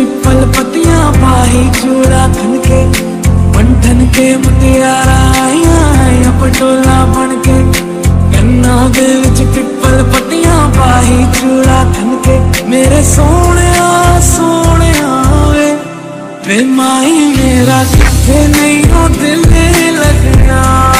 पिपल पतिया पाही, चूड़ा खन के पंठन के मुतियारा पटोला बन के गन्ना दे पिपल पतिया पाही, चूड़ा खन के मेरे सोने सोने वे। बेमाई मेरा कि नहीं दिल लगना।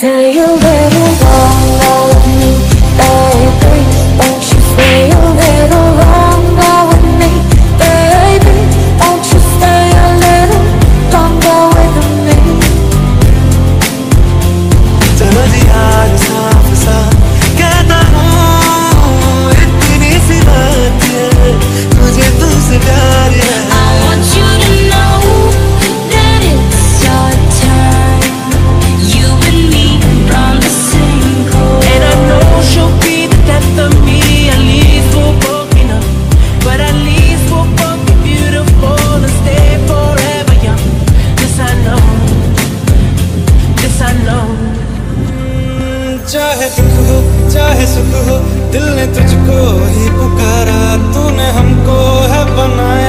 Now you better go चाहे सुख हो दिल ने तुझको ही पुकारा तूने हमको है बनाया।